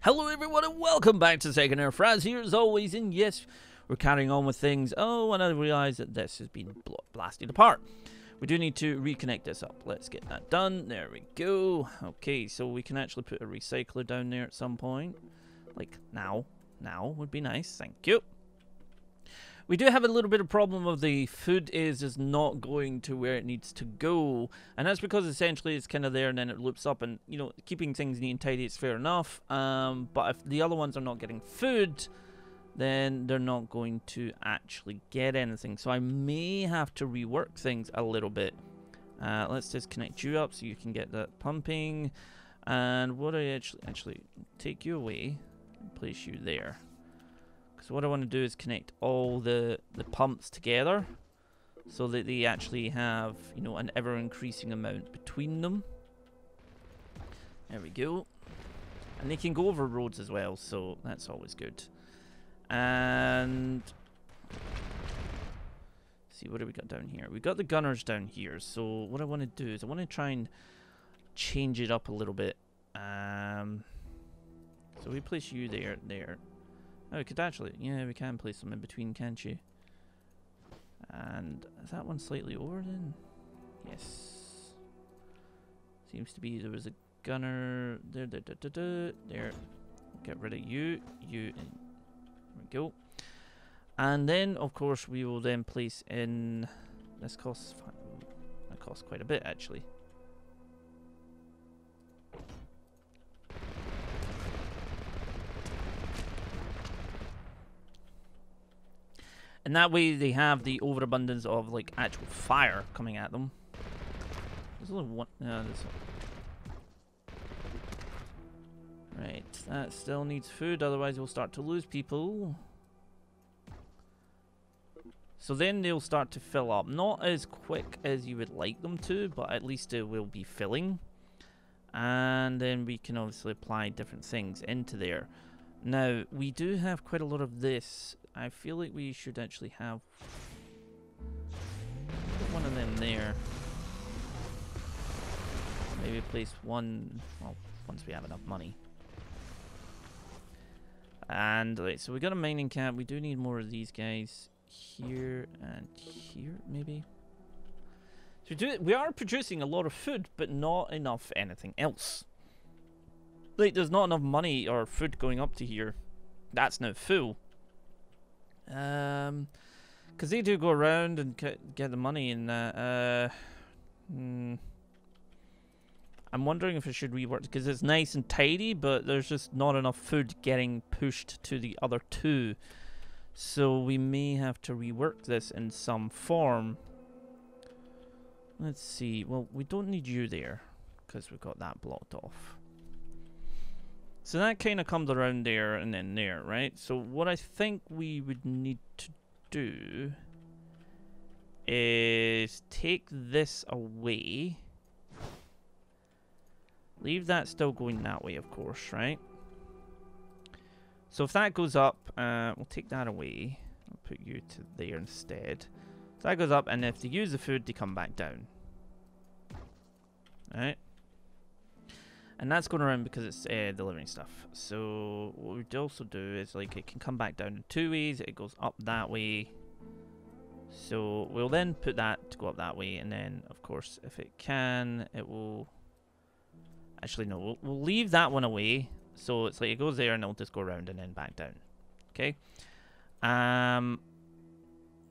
Hello everyone and welcome back to Second Earth. Fraz here as always, and yes, we're carrying on with things. Oh, and I realise that this has been bl blasted apart. We do need to reconnect this up. Let's get that done. There we go. Okay, so we can actually put a recycler down there at some point. Like now. Now would be nice. Thank you. We do have a little bit of problem of the food is is not going to where it needs to go, and that's because essentially it's kind of there and then it loops up. And you know, keeping things neat and tidy is fair enough. Um, but if the other ones are not getting food, then they're not going to actually get anything. So I may have to rework things a little bit. Uh, let's just connect you up so you can get that pumping. And what I actually actually take you away, place you there. So what I want to do is connect all the, the pumps together so that they actually have, you know, an ever-increasing amount between them. There we go. And they can go over roads as well, so that's always good. And... see, what do we got down here? We got the gunners down here, so what I want to do is I want to try and change it up a little bit. Um, so we place you there, there. Oh, we could actually, yeah, we can place them in between, can't you? And is that one slightly over then? Yes. Seems to be there was a gunner there, there, there, there, there. Get rid of you, you, and there we go. And then, of course, we will then place in. This costs. That costs quite a bit, actually. And that way they have the overabundance of like actual fire coming at them. There's only one. No, there's. Right, that still needs food, otherwise we'll start to lose people. So then they'll start to fill up. Not as quick as you would like them to, but at least it will be filling. And then we can obviously apply different things into there. Now, we do have quite a lot of this. I feel like we should actually have one of them there. Maybe place one, well, once we have enough money. And, so we got a mining camp. We do need more of these guys here and here, maybe. So we, do, we are producing a lot of food, but not enough anything else. Like, there's not enough money or food going up to here. That's now full. Um, because they do go around and get the money and that. Uh, hmm. I'm wondering if it should rework because it's nice and tidy, but there's just not enough food getting pushed to the other two. So we may have to rework this in some form. Let's see. Well, we don't need you there because we've got that blocked off. So that kind of comes around there and then there, right? So what I think we would need to do is take this away. Leave that still going that way, of course, right? So if that goes up, uh, we'll take that away. I'll put you to there instead. So that goes up, and if they use the food, they come back down. Alright. And that's going around because it's uh, delivering stuff. So what we'd also do is like it can come back down in two ways. It goes up that way. So we'll then put that to go up that way. And then, of course, if it can, it will... Actually, no. We'll, we'll leave that one away. So it's like it goes there and it'll just go around and then back down. Okay? Um,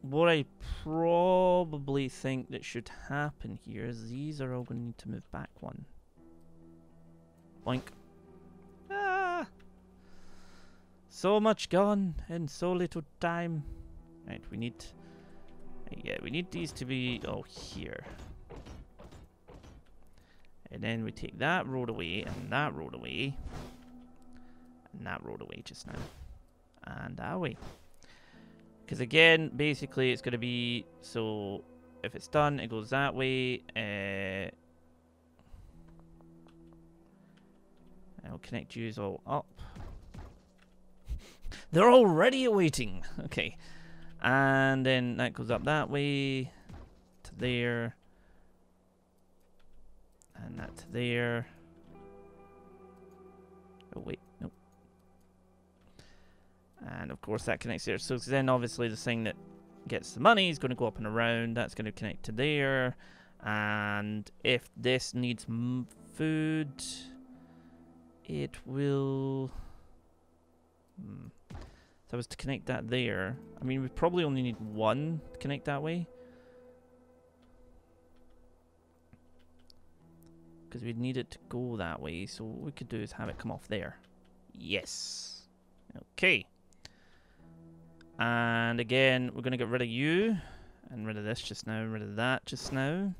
what I probably think that should happen here is these are all going to need to move back one. Boink. Ah! So much gone in so little time. Right, we need... Yeah, we need these to be... Oh, here. And then we take that road away, and that road away. And that road away just now. And that way. Because again, basically it's going to be... So, if it's done, it goes that way. Uh, I'll connect you all up. They're already awaiting. Okay. And then that goes up that way to there. And that to there. Oh, wait. Nope. And of course that connects there. So then obviously the thing that gets the money is going to go up and around. That's going to connect to there. And if this needs food, it will... Hmm. If I was to connect that there, I mean, we probably only need one to connect that way. Because we'd need it to go that way, so what we could do is have it come off there. Yes. Okay. And again, we're going to get rid of you. And rid of this just now, rid of that just now.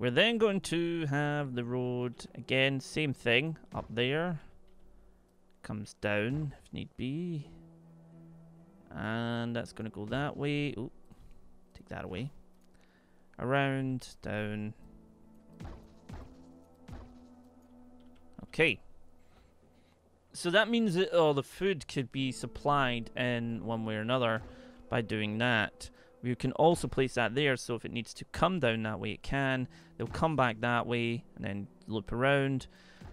We're then going to have the road, again, same thing, up there. Comes down, if need be. And that's going to go that way. Take that away. Around, down. Okay. So that means that all the food could be supplied in one way or another by doing that. We can also place that there, so if it needs to come down that way, it can. They'll come back that way, and then loop around.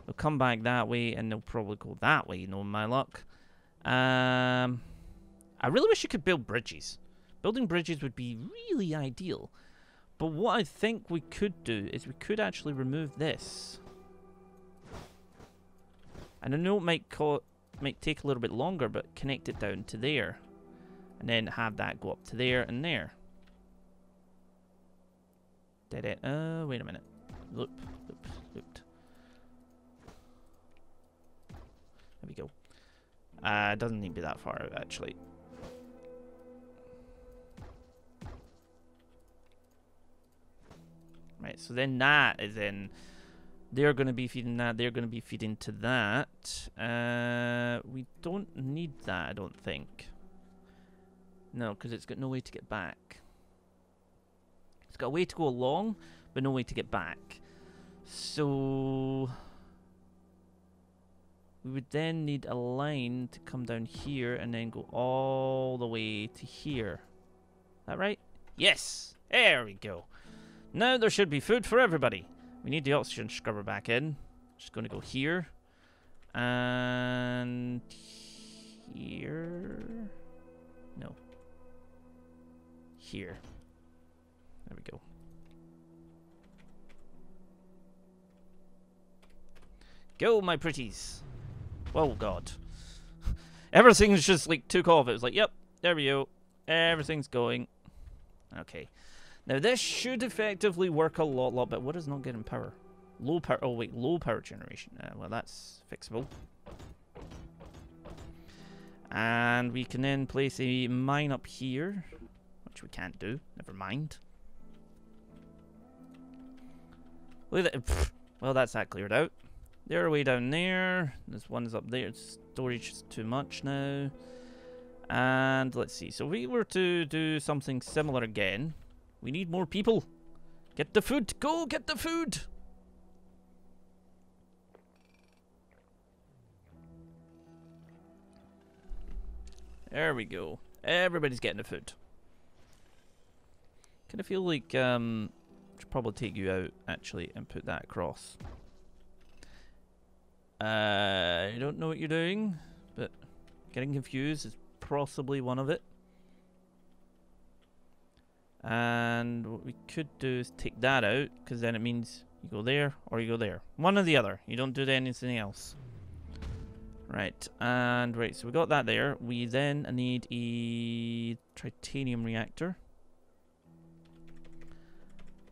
They'll come back that way, and they'll probably go that way, knowing my luck. Um, I really wish you could build bridges. Building bridges would be really ideal. But what I think we could do is we could actually remove this. And I know it might, might take a little bit longer, but connect it down to there. And then have that go up to there and there. Did it? Uh, wait a minute. Loop, loop, looped. There we go. Uh, doesn't need to be that far out, actually. Right, so then that is in... They're going to be feeding that. They're going to be feeding to that. Uh, we don't need that, I don't think. No, because it's got no way to get back. It's got a way to go along, but no way to get back. So... We would then need a line to come down here and then go all the way to here. That right? Yes! There we go. Now there should be food for everybody. We need the oxygen scrubber back in. Just going to go here. And here. Here. There we go. Go, my pretties. Oh, God. Everything's just, like, took off. It was like, yep, there we go. Everything's going. Okay. Now, this should effectively work a lot, lot, but what is not getting power? Low power, oh, wait, low power generation. Uh, well, that's fixable. And we can then place a mine up here which we can't do. Never mind. Well, that's that cleared out. They're way down there. This one's up there. Storage is too much now. And let's see. So we were to do something similar again. We need more people. Get the food. Go get the food. There we go. Everybody's getting the food. Kind of feel like um, should probably take you out actually and put that across. Uh, I don't know what you're doing, but getting confused is possibly one of it. And what we could do is take that out, because then it means you go there or you go there. One or the other. You don't do anything else. Right, and right, so we got that there. We then need a tritanium reactor.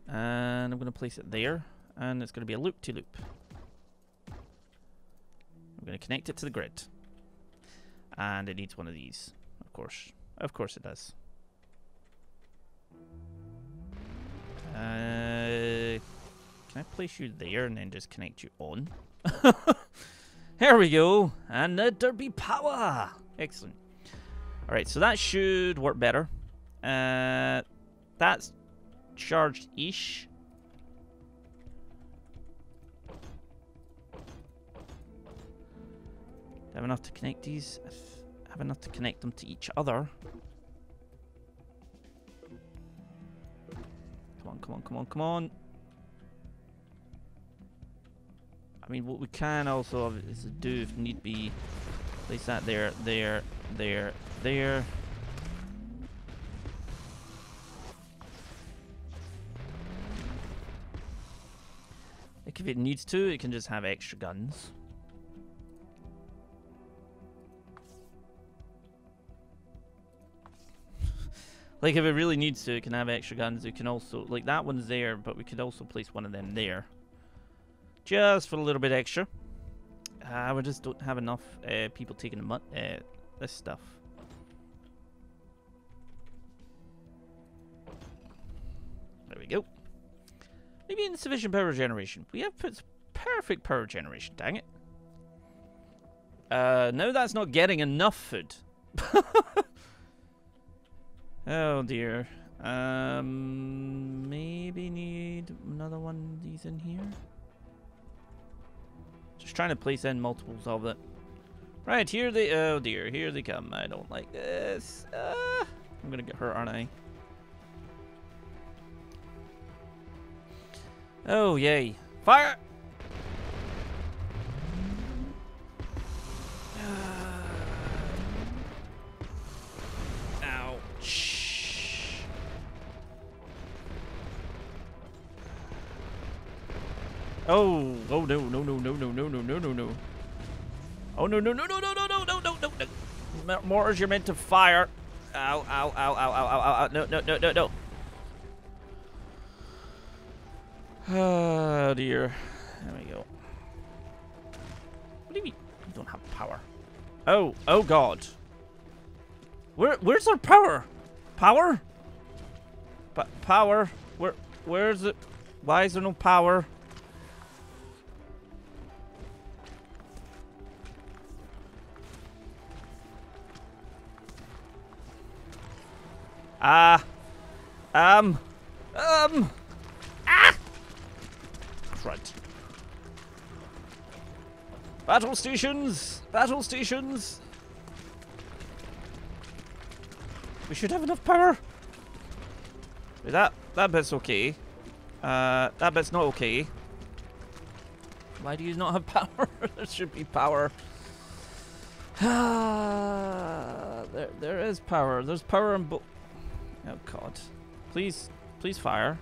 And I'm going to place it there. And it's going to be a loop-to-loop. -loop. I'm going to connect it to the grid. And it needs one of these. Of course. Of course it does. Uh, can I place you there and then just connect you on? Here we go. And there be power. Excellent. Alright, so that should work better. Uh, that's charged-ish. have enough to connect these. I have enough to connect them to each other. Come on, come on, come on, come on. I mean, what we can also do if need be Place that there, there, there, there. Like if it needs to, it can just have extra guns. like if it really needs to, it can have extra guns. It can also, like that one's there, but we could also place one of them there. Just for a little bit extra. Uh, we just don't have enough uh, people taking the uh, this stuff. Maybe insufficient power generation. We have perfect power generation, dang it. Uh, no, that's not getting enough food. oh dear. Um, maybe need another one of these in here. Just trying to place in multiples of it. Right, here they... Oh, dear. Here they come. I don't like this. Uh, I'm to get hurt, aren't I? Oh, yay. Fire! Ouch. Oh, oh no, no, no, no, no, no, no, no, no, no. Oh no, no, no, no, no, no, no, no, no, no, no. Mortars, you're meant to fire. Ow, ow, ow, ow, ow, ow, ow, ow. No, no, no, no, no. Oh dear. There we go. What do you mean? You don't have power. Oh, oh god. Where, where's our power? Power? P power? Where, where's it? Why is there no power? Ah. Um. Um. Crud. Battle stations! Battle stations! We should have enough power. That that bit's okay. Uh, that bit's not okay. Why do you not have power? there should be power. there, there is power. There's power in both. Oh god. Please, please fire.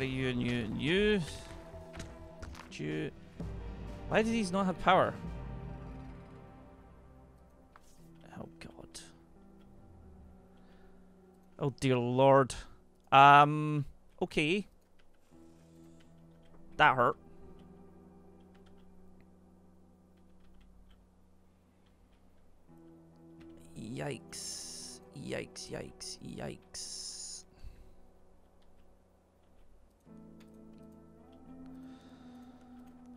Of you and you and you. You. Why do these not have power? Oh god. Oh dear lord. Um. Okay. That hurt. Yikes. Yikes, yikes, yikes.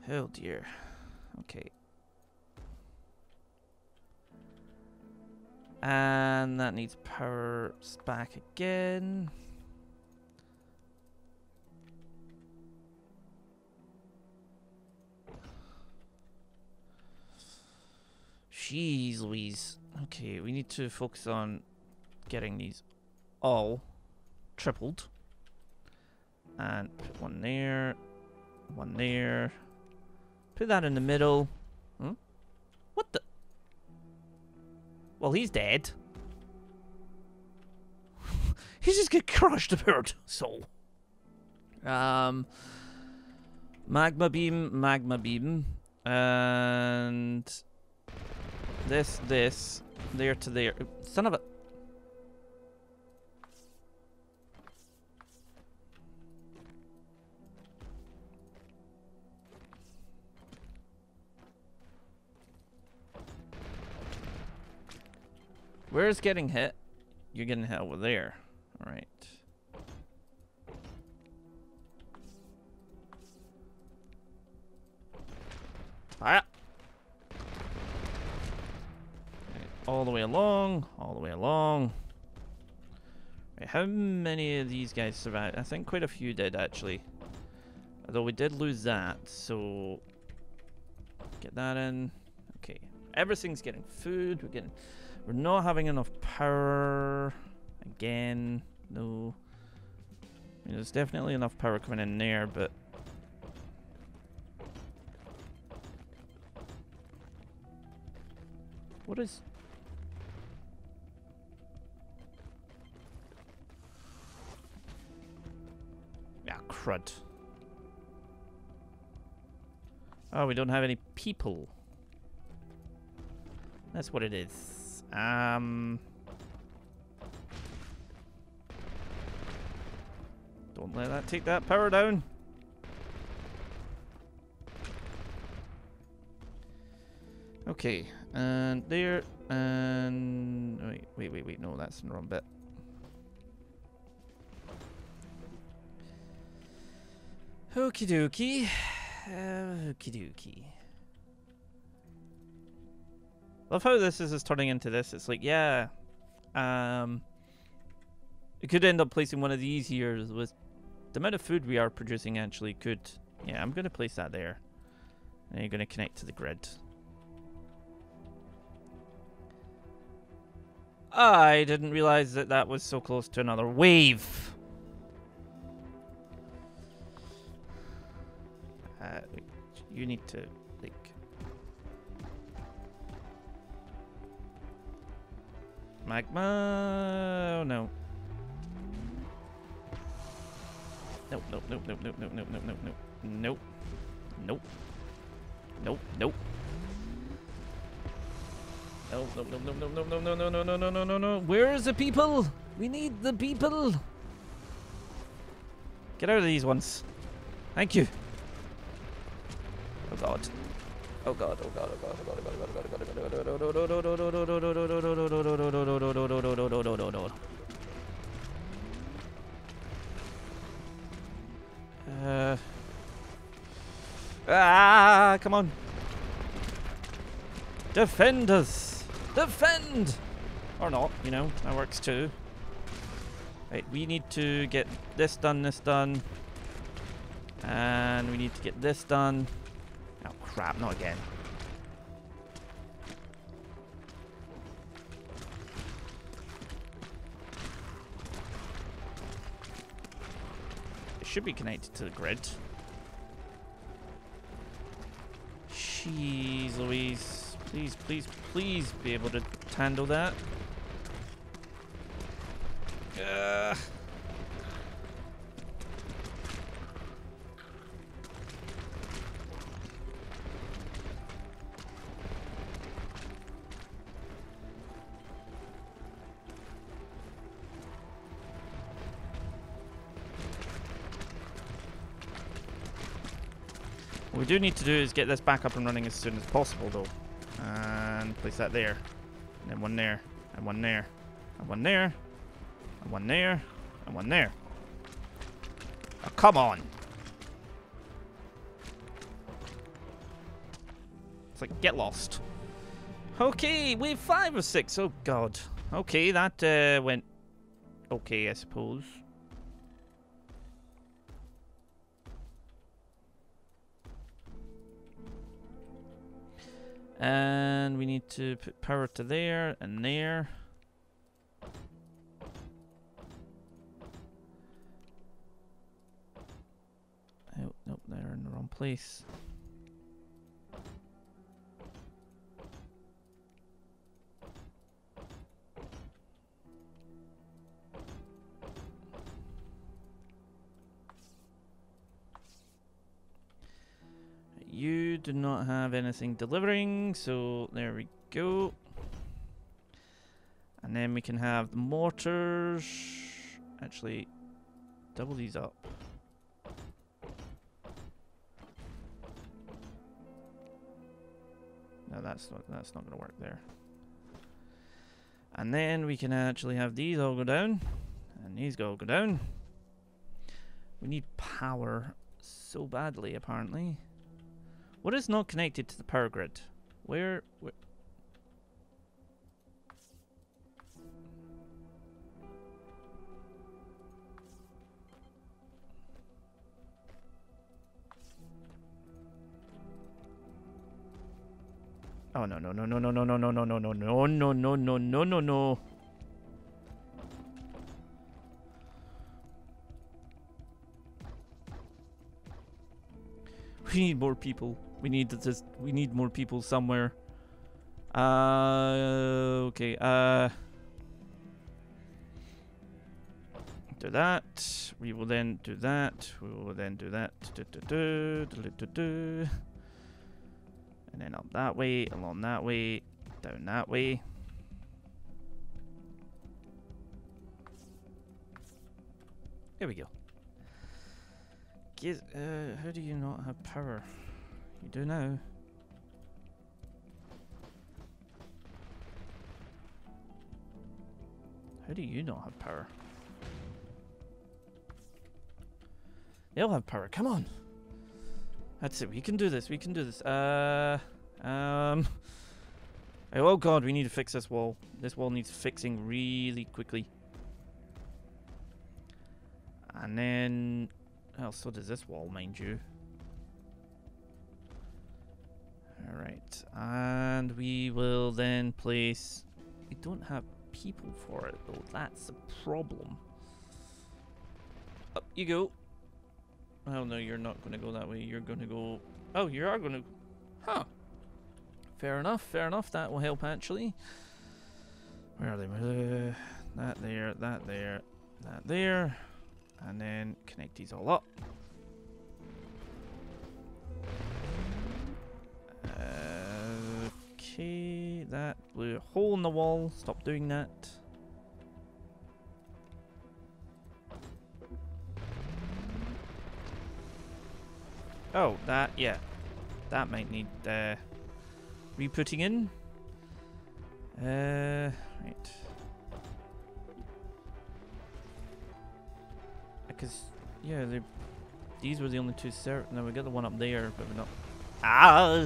Oh dear. Okay. And that needs power back again. Jeez Louise. Okay, we need to focus on getting these all tripled. And put one there, one there. Put that in the middle. Hmm? What the? Well, he's dead. he just get crushed apart. So, um, magma beam, magma beam, and this, this, there to there. Son of a... Where's getting hit? You're getting hit over there. Alright. Fire! Ah. all the way along, all the way along. Right, how many of these guys survived? I think quite a few did, actually. Although we did lose that, so... Get that in. Okay. Everything's getting food. We're getting... We're not having enough power. Again. No. There's definitely enough power coming in there, but What is... Ah, crud. Oh, we don't have any people. That's what it is. Um... Don't let that take that power down. Okay, and there, and wait, wait, wait, wait. No, that's the wrong bit. Okie dokie. Uh, okie dokie. Love how this is, is turning into this. It's like, yeah, um, it could end up placing one of these here with the amount of food we are producing. Actually, could yeah, I'm gonna place that there, and you're gonna connect to the grid. I didn't realize that that was so close to another wave. Uh, you need to, Magma... Oh, no. Nope, nope, nope, nope, nope, nope, nope, nope, nope, nope. Nope. Nope. Nope, nope. No, no, no, no, no, no, no, no, no, no, no, no, no, no. Where is the people? We need the people. Get out of these ones. Thank you. Oh god. Oh god, oh god, oh god, oh god, oh god, oh god, oh god, oh god, Uh, ah, come on. Defend us. Defend! Or not, you know, that works too. Right, we need to get this done, this done. And we need to get this done. Oh crap, not again. It should be connected to the grid. Jeez Louise. Please, please, please be able to handle that. Uh. Do need to do is get this back up and running as soon as possible, though. And place that there. And then one there. And one there. And one there. And one there. And one there. Oh, come on. It's like, get lost. Okay, we have five or six. Oh, God. Okay, that uh, went okay, I suppose. And we need to put power to there and there. Oh, nope, they're in the wrong place. Do not have anything delivering, so there we go. And then we can have the mortars. Actually, double these up. No, that's not that's not going to work there. And then we can actually have these all go down, and these all go down. We need power so badly, apparently. What is not connected to the power grid? Where... where Oh no no no no no no no no no no no no no no no no no no We need more people. We need to just. We need more people somewhere. Uh. Okay. Uh. Do that. We will then do that. We will then do that. Du, du, du, du, du, du, du. And then up that way, along that way, down that way. Here we go. Giz uh, how do you not have power? You do know. How do you not have power? They'll have power. Come on. That's it. We can do this. We can do this. Uh, um. Oh god, we need to fix this wall. This wall needs fixing really quickly. And then, oh, so does this wall, mind you. Alright, and we will then place... We don't have people for it, though. That's a problem. Up you go. Oh, no, you're not going to go that way. You're going to go... Oh, you are going to... Huh. Fair enough, fair enough. That will help, actually. Where are they? Uh, that there, that there, that there. And then connect these all up. Okay, that blew a hole in the wall. Stop doing that. Oh, that, yeah. That might need uh, re-putting in. Uh, right. Because, yeah, these were the only two cert. No, we got the one up there, but we're not. Ah!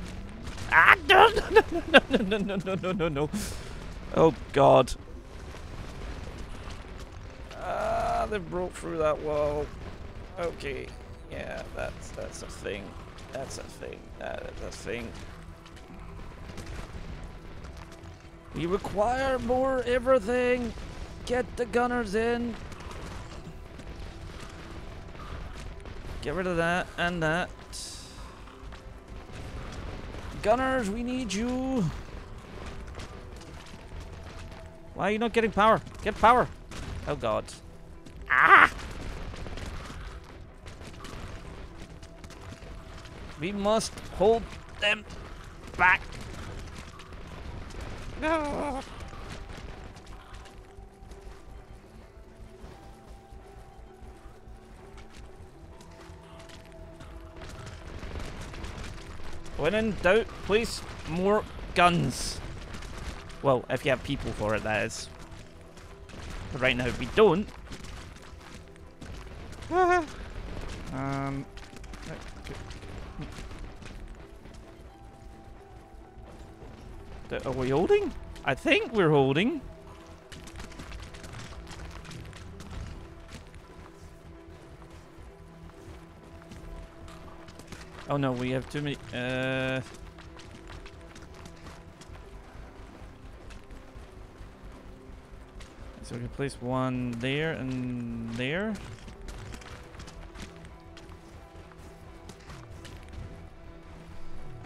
Ah, no, no, no, no, no, no, no, no, no. Oh, God. Ah, they broke through that wall. Okay. Yeah, that's that's a thing. That's a thing. That's a thing. We require more everything. Get the gunners in. Get rid of that and that. Gunners, we need you. Why are you not getting power? Get power. Oh god. Ah! We must hold them back. No. When in doubt, place more guns. Well, if you have people for it, that is. But right now, we don't. um. Are we holding? I think we're holding. Oh no, we have too many. Uh. So we can place one there and there.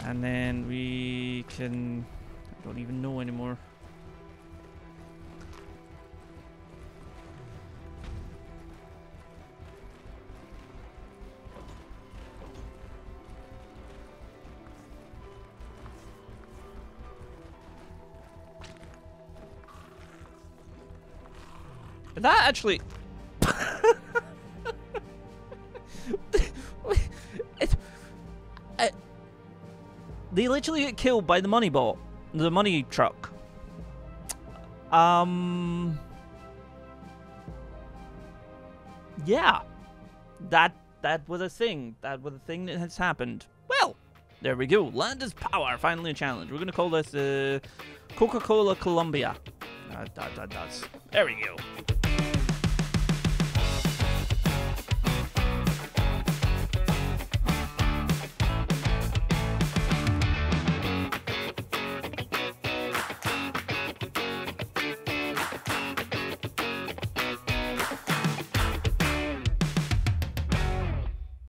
And then we can... I don't even know anymore. That actually... it, I, they literally get killed by the money bot. The money truck. Um... Yeah. That, that was a thing. That was a thing that has happened. Well, There we go. Land is power. Finally a challenge. We're going to call this uh, Coca-Cola Columbia. Uh, that, that, that's, there we go.